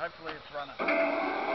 Hopefully it's running.